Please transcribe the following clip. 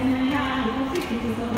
and I'm not, 50 years old.